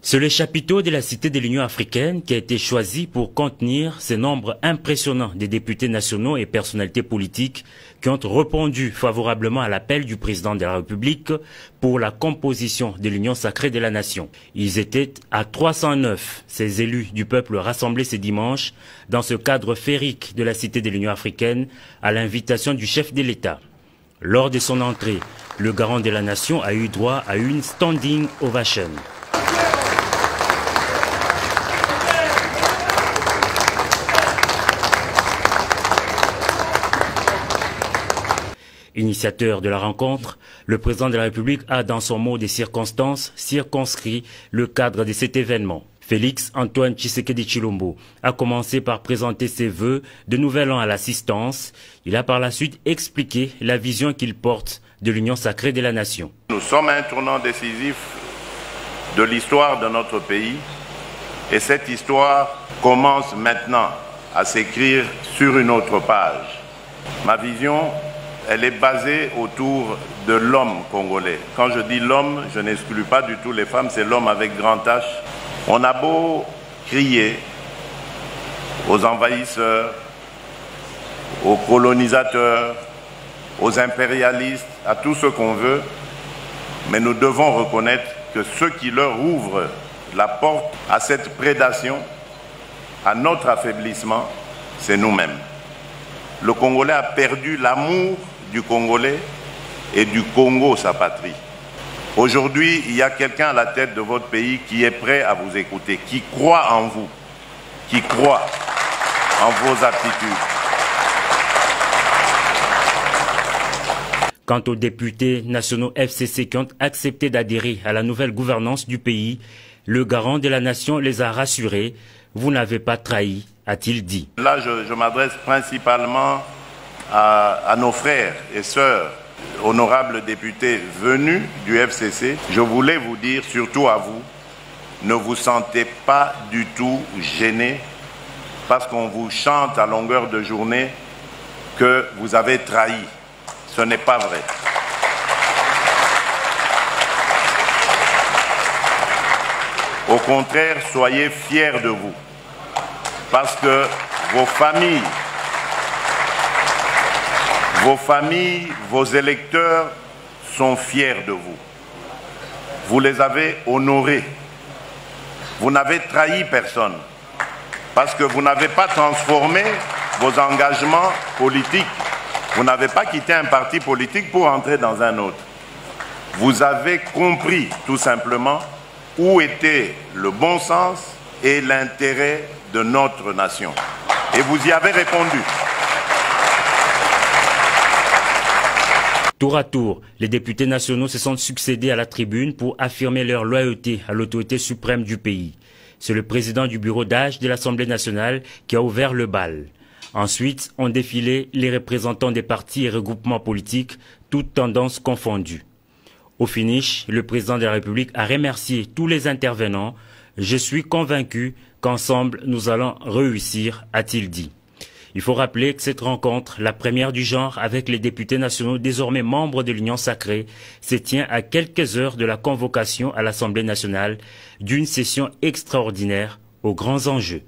C'est le chapiteau de la Cité de l'Union africaine qui a été choisi pour contenir ce nombre impressionnant des députés nationaux et personnalités politiques qui ont répondu favorablement à l'appel du président de la République pour la composition de l'Union sacrée de la nation. Ils étaient à 309, ces élus du peuple rassemblés ce dimanche dans ce cadre féerique de la Cité de l'Union africaine à l'invitation du chef de l'État. Lors de son entrée, le garant de la nation a eu droit à une standing ovation. Initiateur de la rencontre, le président de la République a, dans son mot des circonstances, circonscrit le cadre de cet événement. Félix Antoine Tshisekedi Chilombo a commencé par présenter ses vœux de nouvel an à l'assistance. Il a par la suite expliqué la vision qu'il porte de l'union sacrée de la nation. Nous sommes à un tournant décisif de l'histoire de notre pays et cette histoire commence maintenant à s'écrire sur une autre page. Ma vision elle est basée autour de l'homme congolais. Quand je dis l'homme, je n'exclus pas du tout les femmes, c'est l'homme avec grand H. On a beau crier aux envahisseurs, aux colonisateurs, aux impérialistes, à tout ce qu'on veut, mais nous devons reconnaître que ceux qui leur ouvrent la porte à cette prédation, à notre affaiblissement, c'est nous-mêmes. Le Congolais a perdu l'amour du Congolais et du Congo, sa patrie. Aujourd'hui, il y a quelqu'un à la tête de votre pays qui est prêt à vous écouter, qui croit en vous, qui croit en vos aptitudes. Quant aux députés nationaux FCC qui ont accepté d'adhérer à la nouvelle gouvernance du pays, le garant de la nation les a rassurés. Vous n'avez pas trahi, a-t-il dit. Là, je, je m'adresse principalement à, nos frères et sœurs honorables députés venus du FCC, je voulais vous dire, surtout à vous, ne vous sentez pas du tout gênés parce qu'on vous chante à longueur de journée que vous avez trahi. Ce n'est pas vrai. Au contraire, soyez fiers de vous parce que vos familles vos familles, vos électeurs sont fiers de vous. Vous les avez honorés. Vous n'avez trahi personne parce que vous n'avez pas transformé vos engagements politiques. Vous n'avez pas quitté un parti politique pour entrer dans un autre. Vous avez compris tout simplement où était le bon sens et l'intérêt de notre nation. Et vous y avez répondu. Tour à tour, les députés nationaux se sont succédés à la tribune pour affirmer leur loyauté à l'autorité suprême du pays. C'est le président du bureau d'âge de l'Assemblée nationale qui a ouvert le bal. Ensuite, ont défilé les représentants des partis et regroupements politiques, toutes tendances confondues. Au finish, le président de la République a remercié tous les intervenants. Je suis convaincu qu'ensemble nous allons réussir, a-t-il dit. Il faut rappeler que cette rencontre, la première du genre avec les députés nationaux désormais membres de l'Union sacrée, se tient à quelques heures de la convocation à l'Assemblée nationale d'une session extraordinaire aux grands enjeux.